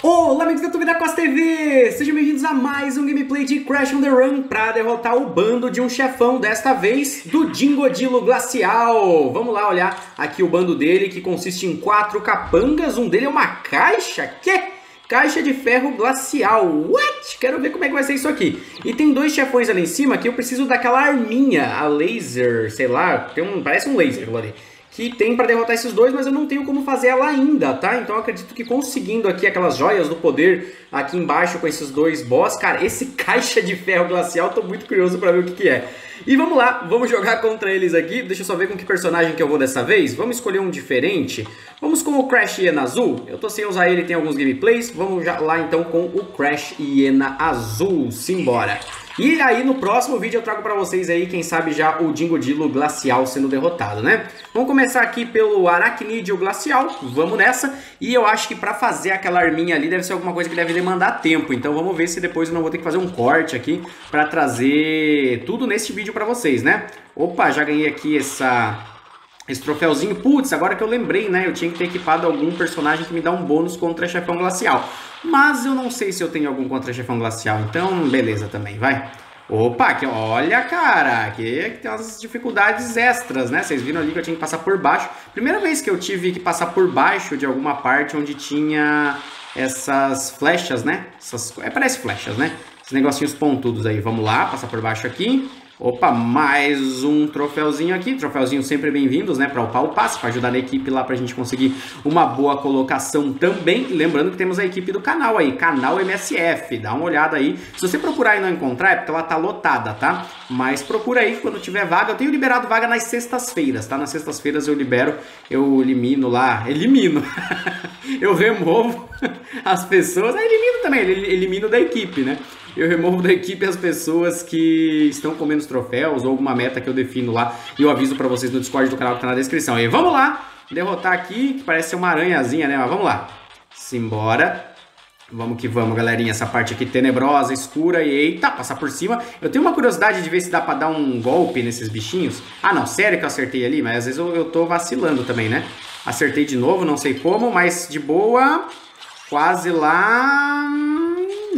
Olá amigos do YouTube da Costa TV! Sejam bem-vindos a mais um gameplay de Crash on the Run para derrotar o bando de um chefão, desta vez do Dingodilo Glacial. Vamos lá olhar aqui o bando dele, que consiste em quatro capangas, um dele é uma caixa, que? Caixa de ferro glacial, what? Quero ver como é que vai ser isso aqui. E tem dois chefões ali em cima que eu preciso daquela arminha, a laser, sei lá, tem um, parece um laser ali que tem para derrotar esses dois, mas eu não tenho como fazer ela ainda, tá? Então eu acredito que conseguindo aqui aquelas joias do poder aqui embaixo com esses dois boss, cara, esse caixa de ferro glacial, tô muito curioso para ver o que, que é. E vamos lá, vamos jogar contra eles aqui. Deixa eu só ver com que personagem que eu vou dessa vez. Vamos escolher um diferente. Vamos com o Crash Iena Azul. Eu tô sem usar ele, tem alguns gameplays. Vamos lá então com o Crash Iena Azul. Simbora. E aí no próximo vídeo eu trago para vocês aí, quem sabe já o Dingodilo Glacial sendo derrotado, né? Vamos começar aqui pelo Aracnídeo Glacial, vamos nessa. E eu acho que para fazer aquela arminha ali deve ser alguma coisa que deve demandar tempo. Então vamos ver se depois eu não vou ter que fazer um corte aqui para trazer tudo nesse vídeo para vocês, né? Opa, já ganhei aqui essa esse troféuzinho, putz, agora que eu lembrei, né? Eu tinha que ter equipado algum personagem que me dá um bônus contra chefão glacial. Mas eu não sei se eu tenho algum contra chefão glacial, então beleza também, vai. Opa, que olha, cara, que tem umas dificuldades extras, né? Vocês viram ali que eu tinha que passar por baixo. Primeira vez que eu tive que passar por baixo de alguma parte onde tinha essas flechas, né? Essas, é, parece flechas, né? Esses negocinhos pontudos aí. Vamos lá, passar por baixo aqui. Opa, mais um troféuzinho aqui, troféuzinho sempre bem-vindos, né, para upar o passe, para ajudar a equipe lá para a gente conseguir uma boa colocação também. Lembrando que temos a equipe do canal aí, canal MSF, dá uma olhada aí. Se você procurar e não encontrar, é porque ela tá lotada, tá? Mas procura aí quando tiver vaga. Eu tenho liberado vaga nas sextas-feiras, tá? Nas sextas-feiras eu libero, eu elimino lá, elimino, eu removo as pessoas, eu elimino também, elimino da equipe, né? Eu removo da equipe as pessoas que estão com menos troféus ou alguma meta que eu defino lá e eu aviso para vocês no Discord do canal que tá na descrição. E vamos lá, derrotar aqui, que parece ser uma aranhazinha, né? Mas vamos lá. Simbora. Vamos que vamos, galerinha. Essa parte aqui tenebrosa, escura e eita, passar por cima. Eu tenho uma curiosidade de ver se dá pra dar um golpe nesses bichinhos. Ah, não, sério que eu acertei ali, mas às vezes eu, eu tô vacilando também, né? Acertei de novo, não sei como, mas de boa. Quase lá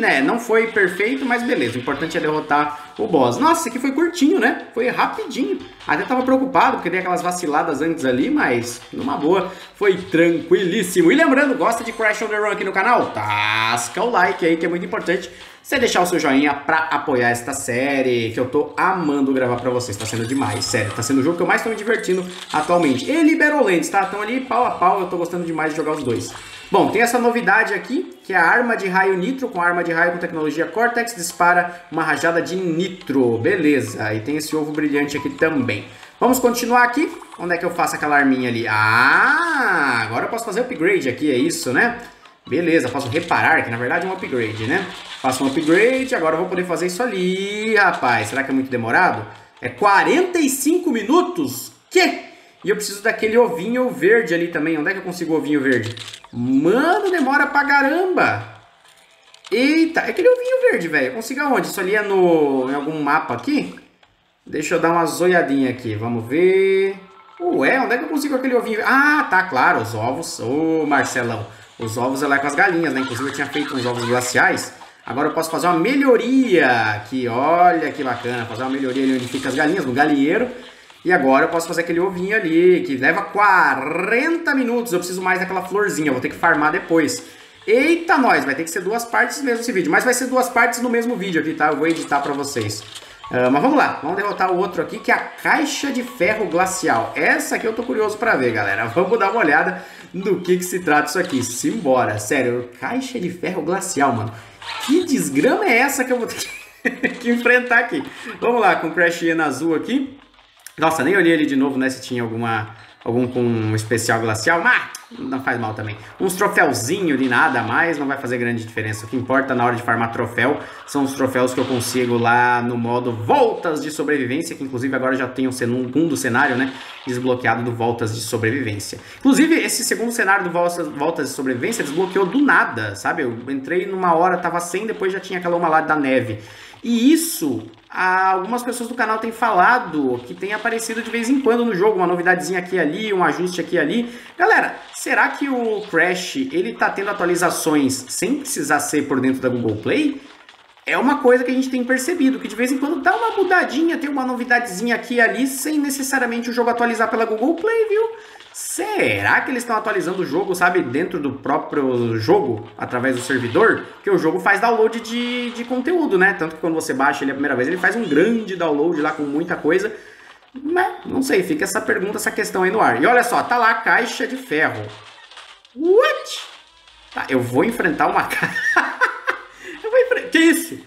né, não foi perfeito, mas beleza. O importante é derrotar o boss. Nossa, aqui foi curtinho, né? Foi rapidinho. Até tava preocupado, porque dei aquelas vaciladas antes ali, mas numa boa, foi tranquilíssimo. E lembrando, gosta de Crash on the Run aqui no canal? Tasca o like aí, que é muito importante. Você deixar o seu joinha pra apoiar esta série, que eu tô amando gravar pra vocês. Tá sendo demais, sério. Tá sendo o jogo que eu mais tô me divertindo atualmente. E Liberolands, tá? Estão ali pau a pau, eu tô gostando demais de jogar os dois. Bom, tem essa novidade aqui, que é a arma de raio nitro, com arma de raio com tecnologia Cortex, dispara uma rajada de nitro. Beleza, e tem esse ovo brilhante aqui também. Vamos continuar aqui. Onde é que eu faço aquela arminha ali? Ah, agora eu posso fazer upgrade aqui, é isso, né? Beleza, posso reparar, que na verdade é um upgrade, né? Faço um upgrade, agora eu vou poder fazer isso ali, rapaz. Será que é muito demorado? É 45 minutos? Que? E eu preciso daquele ovinho verde ali também. Onde é que eu consigo ovinho verde? Mano, demora pra caramba. Eita, é aquele ovinho verde, velho. Consigo aonde? Isso ali é no, em algum mapa aqui? Deixa eu dar uma zoiadinha aqui. Vamos ver. Ué, onde é que eu consigo aquele ovinho? Ah, tá, claro, os ovos. Ô, Marcelão. Os ovos é lá com as galinhas, né? Inclusive eu tinha feito uns ovos glaciais. Agora eu posso fazer uma melhoria aqui. Olha que bacana. Fazer uma melhoria ali onde fica as galinhas, no galinheiro. E agora eu posso fazer aquele ovinho ali, que leva 40 minutos. Eu preciso mais daquela florzinha, vou ter que farmar depois. Eita, nós, vai ter que ser duas partes mesmo esse vídeo. Mas vai ser duas partes no mesmo vídeo aqui, tá? Eu vou editar pra vocês. Uh, mas vamos lá, vamos derrotar o outro aqui, que é a Caixa de Ferro Glacial. Essa aqui eu tô curioso pra ver, galera. Vamos dar uma olhada do que, que se trata isso aqui. Simbora, sério, Caixa de Ferro Glacial, mano. Que desgrama é essa que eu vou ter que, que enfrentar aqui? Vamos lá, com o Crash azul aqui. Nossa, nem olhei ele de novo, né? Se tinha alguma algum com um especial glacial, mas não faz mal também. Uns troféuzinho de nada a mais, não vai fazer grande diferença. O que importa na hora de farmar troféu são os troféus que eu consigo lá no modo Voltas de Sobrevivência, que inclusive agora já tem um segundo cenário, né, desbloqueado do Voltas de Sobrevivência. Inclusive, esse segundo cenário do Voltas de Sobrevivência desbloqueou do nada, sabe? Eu entrei numa hora, tava sem, depois já tinha aquela uma lá da neve. E isso, algumas pessoas do canal têm falado que tem aparecido de vez em quando no jogo, uma novidadezinha aqui ali, um ajuste aqui e ali. Galera, será que o Crash, ele tá tendo atualizações sem precisar ser por dentro da Google Play? É uma coisa que a gente tem percebido, que de vez em quando dá uma mudadinha, tem uma novidadezinha aqui e ali, sem necessariamente o jogo atualizar pela Google Play, viu? Será que eles estão atualizando o jogo, sabe, dentro do próprio jogo, através do servidor? Porque o jogo faz download de, de conteúdo, né? Tanto que quando você baixa ele a primeira vez, ele faz um grande download lá com muita coisa. Mas, não sei, fica essa pergunta, essa questão aí no ar. E olha só, tá lá a caixa de ferro. What? Tá, eu vou enfrentar uma caixa... eu vou enfrentar... Que isso?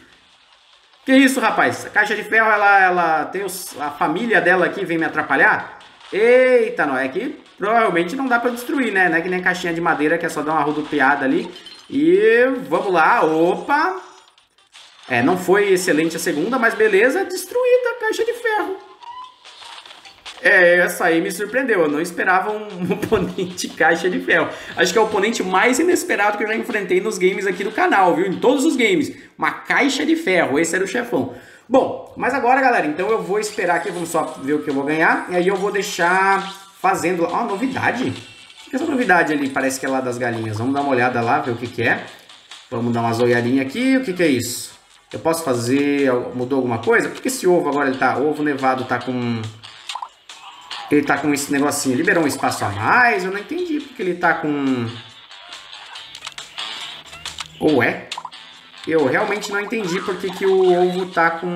Que isso, rapaz? A caixa de ferro, ela, ela tem os... a família dela aqui vem me atrapalhar? Eita, não, é que provavelmente não dá pra destruir, né? Não é que nem caixinha de madeira que é só dar uma rodopiada ali. E vamos lá, opa! É, não foi excelente a segunda, mas beleza, destruída a caixa de ferro. É, essa aí me surpreendeu, eu não esperava um oponente caixa de ferro. Acho que é o oponente mais inesperado que eu já enfrentei nos games aqui do canal, viu? Em todos os games. Uma caixa de ferro, esse era o chefão. Bom, mas agora, galera, então eu vou esperar aqui, vamos só ver o que eu vou ganhar. E aí eu vou deixar fazendo... Ó, novidade. O que é essa novidade ali? Parece que é lá das galinhas. Vamos dar uma olhada lá, ver o que, que é. Vamos dar uma olhadinhas aqui. O que, que é isso? Eu posso fazer... Mudou alguma coisa? Por que esse ovo agora ele tá... Ovo nevado tá com... Ele tá com esse negocinho. Liberou um espaço a mais? Eu não entendi porque ele tá com... Ou é? Eu realmente não entendi porque que o ovo tá com...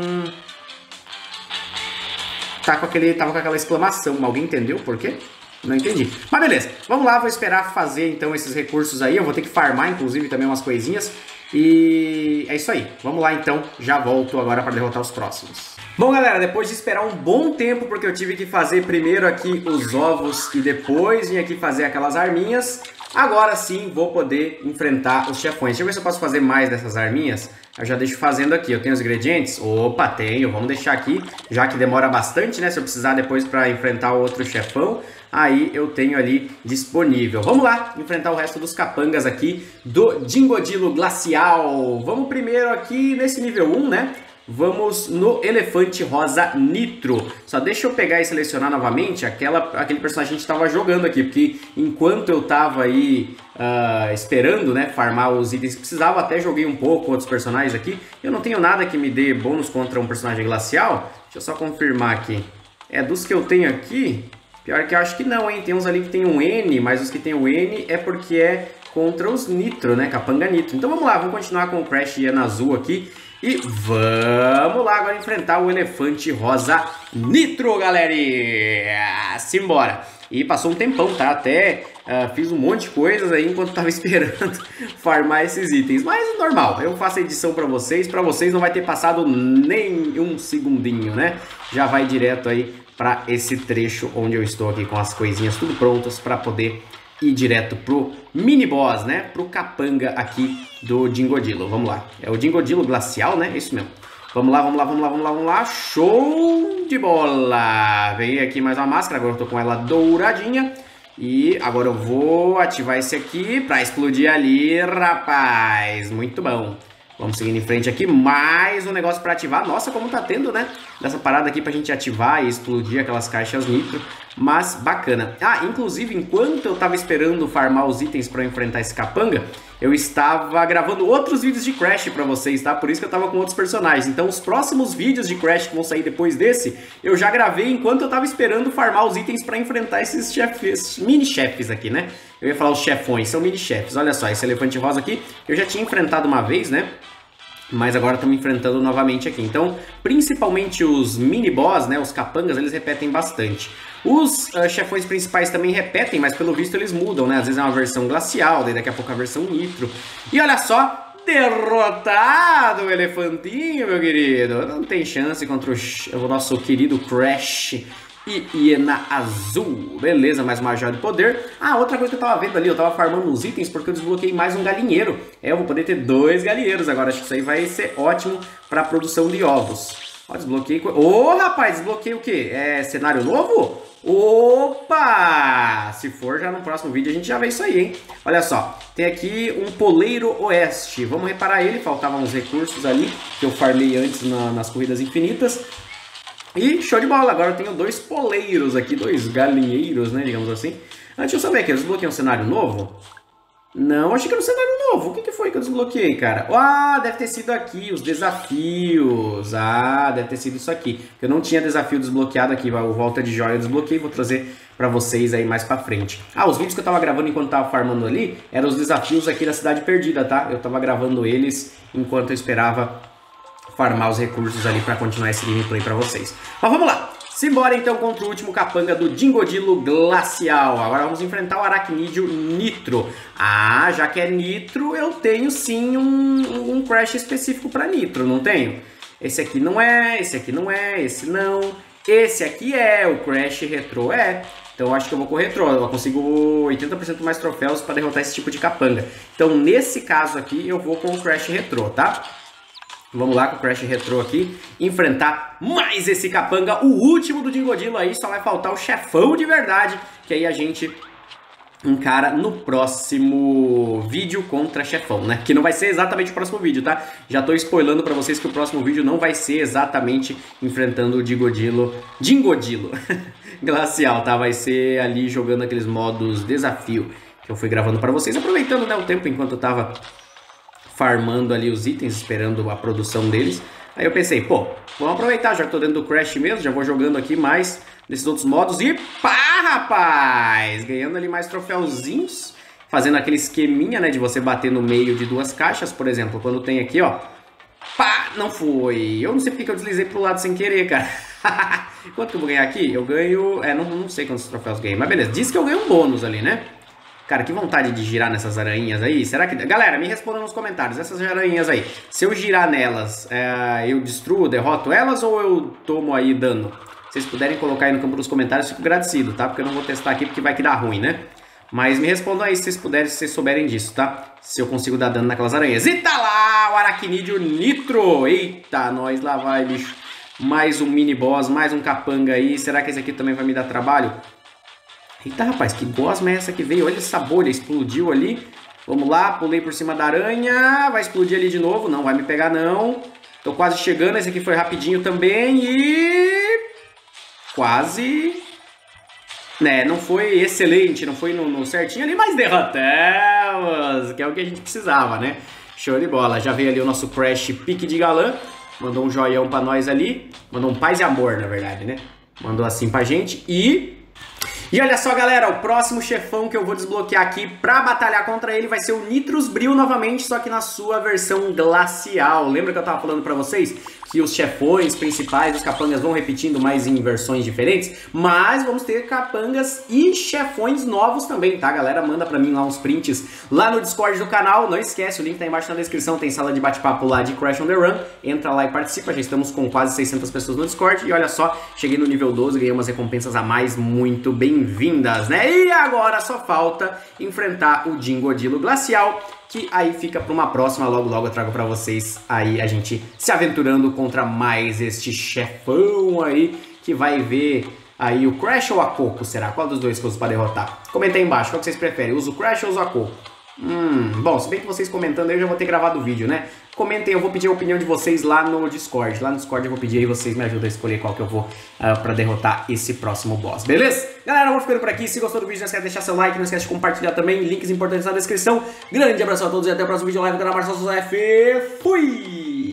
Tá com aquele... Tava com aquela exclamação. Alguém entendeu por quê? Não entendi. Mas beleza. Vamos lá, vou esperar fazer então esses recursos aí. Eu vou ter que farmar, inclusive, também umas coisinhas. E é isso aí. Vamos lá então. Já volto agora para derrotar os próximos. Bom, galera, depois de esperar um bom tempo, porque eu tive que fazer primeiro aqui os ovos e depois vim aqui fazer aquelas arminhas, Agora sim vou poder enfrentar os chefões. Deixa eu ver se eu posso fazer mais dessas arminhas. Eu já deixo fazendo aqui. Eu tenho os ingredientes? Opa, tenho. Vamos deixar aqui, já que demora bastante, né? Se eu precisar depois para enfrentar o outro chefão, aí eu tenho ali disponível. Vamos lá, enfrentar o resto dos capangas aqui do Dingodilo Glacial. Vamos primeiro aqui nesse nível 1, né? Vamos no Elefante Rosa Nitro. Só deixa eu pegar e selecionar novamente aquela, aquele personagem que a gente estava jogando aqui, porque enquanto eu estava aí uh, esperando, né, farmar os itens que precisava, até joguei um pouco outros personagens aqui. Eu não tenho nada que me dê bônus contra um personagem glacial. Deixa eu só confirmar aqui. É, dos que eu tenho aqui, pior que eu acho que não, hein? Tem uns ali que tem um N, mas os que tem o N é porque é contra os Nitro, né, Capanga Nitro. Então vamos lá, vamos continuar com o Crash e Azul aqui. E vamos lá agora enfrentar o elefante rosa Nitro, galera! Simbora! E passou um tempão, tá? Até uh, fiz um monte de coisas aí enquanto tava esperando farmar esses itens. Mas normal, eu faço a edição pra vocês. Pra vocês não vai ter passado nem um segundinho, né? Já vai direto aí pra esse trecho onde eu estou aqui com as coisinhas tudo prontas pra poder ir direto pro mini boss, né? Pro capanga aqui do Dingodilo. Vamos lá. É o Dingodilo glacial, né? Isso mesmo. Vamos lá, vamos lá, vamos lá, vamos lá, vamos lá. Show de bola! Vem aqui mais uma máscara, agora eu tô com ela douradinha. E agora eu vou ativar esse aqui pra explodir ali, rapaz. Muito bom. Vamos seguindo em frente aqui, mais um negócio para ativar. Nossa, como tá tendo, né? Dessa parada aqui pra gente ativar e explodir aquelas caixas nitro. Mas bacana. Ah, inclusive, enquanto eu tava esperando farmar os itens para enfrentar esse capanga, eu estava gravando outros vídeos de Crash para vocês, tá? Por isso que eu tava com outros personagens. Então, os próximos vídeos de Crash que vão sair depois desse, eu já gravei enquanto eu tava esperando farmar os itens para enfrentar esses chefes, mini chefes aqui, né? Eu ia falar os chefões, são mini chefes. Olha só, esse elefante rosa aqui, eu já tinha enfrentado uma vez, né? mas agora estamos enfrentando novamente aqui. Então, principalmente os mini boss, né, os capangas, eles repetem bastante. Os uh, chefões principais também repetem, mas pelo visto eles mudam, né? Às vezes é uma versão glacial, daí daqui a pouco é a versão nitro. E olha só, derrotado o elefantinho, meu querido. Não tem chance contra o, o nosso querido Crash e hiena azul. Beleza, mais uma joia de poder. Ah, outra coisa que eu tava vendo ali, eu tava farmando uns itens porque eu desbloqueei mais um galinheiro. É, eu vou poder ter dois galinheiros agora. Acho que isso aí vai ser ótimo para produção de ovos. Ó, desbloqueei... Ô, oh, rapaz, desbloqueei o quê? É cenário novo? Opa! Se for, já no próximo vídeo a gente já vê isso aí, hein? Olha só, tem aqui um poleiro oeste. Vamos reparar ele, faltavam uns recursos ali que eu farmei antes na, nas corridas infinitas. E show de bola, agora eu tenho dois poleiros aqui, dois galinheiros, né, digamos assim. Antes eu saber que eu desbloqueei um cenário novo. Não, achei que era um cenário novo. O que, que foi que eu desbloqueei, cara? Ah, deve ter sido aqui, os desafios. Ah, deve ter sido isso aqui. Eu não tinha desafio desbloqueado aqui, o Volta de Joia eu desbloqueei, vou trazer pra vocês aí mais pra frente. Ah, os vídeos que eu tava gravando enquanto tava farmando ali, eram os desafios aqui da Cidade Perdida, tá? Eu tava gravando eles enquanto eu esperava farmar os recursos ali pra continuar esse gameplay pra vocês. Mas vamos lá! Simbora então contra o último capanga do Dingodilo Glacial. Agora vamos enfrentar o Aracnídeo Nitro. Ah, já que é Nitro, eu tenho sim um, um Crash específico para Nitro, não tenho? Esse aqui não é, esse aqui não é, esse não. Esse aqui é, o Crash Retro é. Então eu acho que eu vou com o Retro, eu consigo 80% mais troféus para derrotar esse tipo de capanga. Então nesse caso aqui eu vou com o Crash Retro, tá? Vamos lá com o Crash Retro aqui, enfrentar mais esse capanga, o último do Dingodilo aí, só vai faltar o chefão de verdade, que aí a gente encara no próximo vídeo contra chefão, né? Que não vai ser exatamente o próximo vídeo, tá? Já tô spoilando pra vocês que o próximo vídeo não vai ser exatamente enfrentando o Dingodilo, Dingodilo Glacial, tá? Vai ser ali jogando aqueles modos desafio que eu fui gravando pra vocês, aproveitando né, o tempo enquanto eu tava farmando ali os itens, esperando a produção deles. Aí eu pensei, pô, vamos aproveitar, já que tô dentro do Crash mesmo, já vou jogando aqui mais desses outros modos e pá, rapaz! Ganhando ali mais troféuzinhos, fazendo aquele esqueminha, né, de você bater no meio de duas caixas, por exemplo, quando tem aqui, ó, pá, não foi. Eu não sei porque que eu deslizei pro lado sem querer, cara. Quanto que eu vou ganhar aqui? Eu ganho, é, não, não sei quantos troféus ganhei, mas beleza, diz que eu ganho um bônus ali, né? Cara, que vontade de girar nessas aranhas aí. Será que... Galera, me responda nos comentários. Essas aranhas aí, se eu girar nelas, é, eu destruo, derroto elas ou eu tomo aí dano? Se vocês puderem colocar aí no campo dos comentários, fico agradecido, tá? Porque eu não vou testar aqui porque vai que dá ruim, né? Mas me respondam aí se vocês puderem, se vocês souberem disso, tá? Se eu consigo dar dano naquelas aranhas. E tá lá o Aracnídeo Nitro! Eita, nós lá vai, bicho. Mais um mini boss, mais um capanga aí. Será que esse aqui também vai me dar trabalho? Eita, rapaz, que gosma é essa que veio? Olha essa bolha, explodiu ali. Vamos lá, pulei por cima da aranha. Vai explodir ali de novo. Não vai me pegar, não. Tô quase chegando. Esse aqui foi rapidinho também. E... Quase... Né, não foi excelente, não foi no, no certinho ali, mas derrotamos, que é o que a gente precisava, né? Show de bola. Já veio ali o nosso Crash Pique de Galã. Mandou um joião pra nós ali. Mandou um paz e amor, na verdade, né? Mandou assim pra gente. E e olha só, galera, o próximo chefão que eu vou desbloquear aqui pra batalhar contra ele vai ser o Nitrus Bril novamente, só que na sua versão glacial. Lembra que eu tava falando pra vocês que os chefões principais dos capangas vão repetindo mais em versões diferentes, mas vamos ter capangas e chefões novos também, tá, galera? Manda pra mim lá uns prints lá no Discord do canal. Não esquece, o link tá embaixo na descrição, tem sala de bate-papo lá de Crash on the Run. Entra lá e participa, já estamos com quase 600 pessoas no Discord. E olha só, cheguei no nível 12, ganhei umas recompensas a mais muito bem-vindas, né? E agora só falta enfrentar o Dingodilo Glacial, que aí fica para uma próxima, logo logo eu trago para vocês aí a gente se aventurando contra mais este chefão aí que vai ver aí o Crash ou a Coco, será? Qual dos dois que eu uso para derrotar? Comenta aí embaixo, qual que vocês preferem, uso o Crash ou uso a Coco? Hum, bom, se bem que vocês comentando aí eu já vou ter gravado o vídeo, né? Comentem, eu vou pedir a opinião de vocês lá no Discord. Lá no Discord eu vou pedir aí, vocês me ajudam a escolher qual que eu vou uh, pra derrotar esse próximo boss, beleza? Galera, eu vou ficando por aqui. Se gostou do vídeo, não esquece de deixar seu like, não esquece de compartilhar também. Links importantes na descrição. Grande abraço a todos e até o próximo vídeo live do canal Marcelo F. Fui!